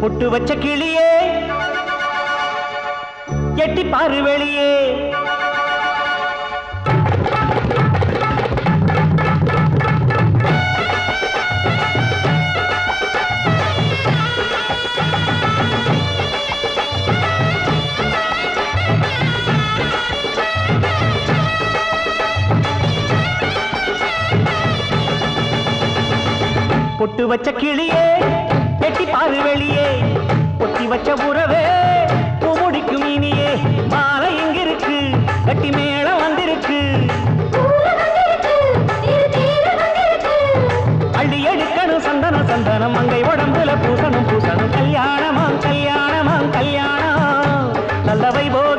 பொட்டு வச்ச கிளியே எட்டி பாரு வெளியே பொட்டு வச்ச கிளியே எட்டி பாரு வெளியே. ஒத்தி வச்ச புறவே முடிக்கும் இனியே. மாலை இங்கிருக்கு கட்டி மேளம் வந்திருக்கு. அள்ளி எடுக்கணும் சந்தன சந்தனம் மங்கை உடம்புல பூசணும் பூசணும். கல்யாணமாம் கல்யாணமாம் கல்யாணம். நல்லவை வைபோகமாம்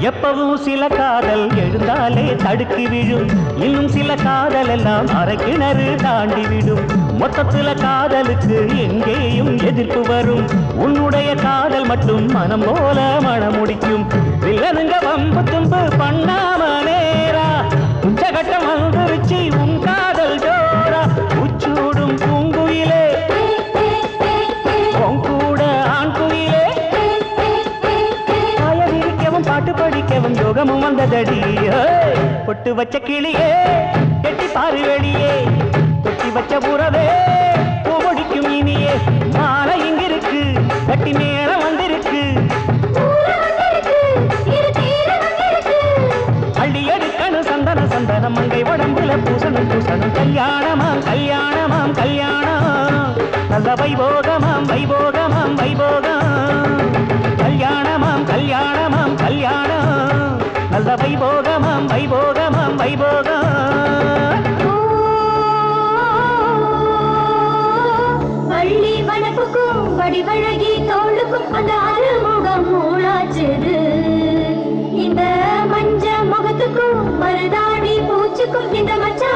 எப்பவும் சில காதல் எழுந்தாலே தடுக்கி விழும். இன்னும் சில காதல் எல்லாம் அரை கிணறு தாண்டி விடும். மொத்தத்துல காதலுக்கு எங்கேயும் எதிர்ப்பு வரும். உன்னுடைய காதல் மட்டும் மனம் போல மனம் முடிக்கும். வில்லனுங்க வம்பு தும்பு பண்ணாம நேரா. உச்சகட்டம் வந்துருச்சு உங்க பாட்டு படிக்கவும் யோகமும் வந்ததடி. பொட்டு வச்ச கிளியே கெட்டி பாரு வெளியே. தொட்டி வச்ச புறவே பூ முடிக்கும் இனியே. மாலை இங்கிருக்கு கட்டி மேளம் வந்திருக்கு. அள்ளி எடுக்கணும் சந்தன சந்தனம் மங்கை உடம்புல பூசணும் பூசணும். கல்யாணமாம் கல்யாணமாம் கல்யாணம். நல்ல வைபோகமாம் வைபோகமாம் வைபோகம். கல்யாணமாம் கல்யாணமாம். கல்யாணம். நல்ல வைபோகமாம் வைபோகமாம் வைபோகம். பள்ளி வனப்புக்கும் வடிவழகி தோளுக்கும் அந்த அறுமுகம் மூளாச்சது இந்த மஞ்ச முகத்துக்கும் மருதாணி பூச்சுக்கும் இந்த மச்சா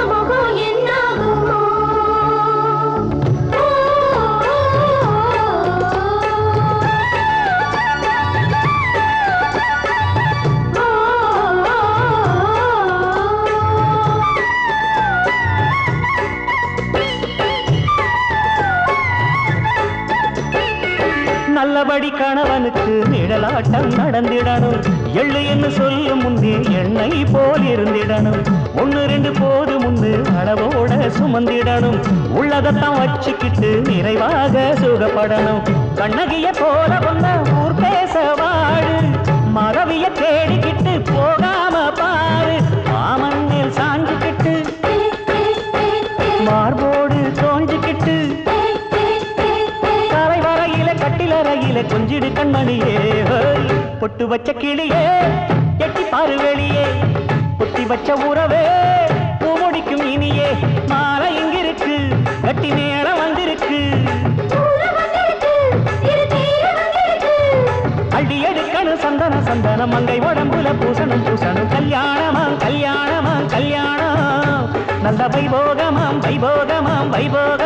நல்லபடி கணவனுக்கு நிழலாட்டம் நடந்திடணும். எள்ளு என்று சொல்லும் முன்னே எண்ணெய் போல் இருந்திடணும். ஒன்று ரெண்டு போது முன்னு அளவோட சுமந்திடணும். உள்ளதத்தான் வச்சுக்கிட்டு நிறைவாக சுகப்படணும். கண்ணகிய போல வந்த ஊர் பேச வாழு மறவிய தேடிக்கிட்டு கட்டிலறையில கொஞ்சிடு கண்மணியே பொட்டு வச்ச கிளியே எட்டி பாரு வெளியே. பொட்டி வச்ச உறவே பூமுடிக்கும் இனியே. மாலை இங்கிருக்கு கட்டி நேரம் வந்திருக்கு. அள்ளி எடுக்கணும் சந்தன சந்தனம் மங்கை உடம்புல பூசணும் பூசணும். கல்யாணமா கல்யாணமா கல்யாணம். நல்ல வைபோகமாம் வைபோகமாம். வைபோகம்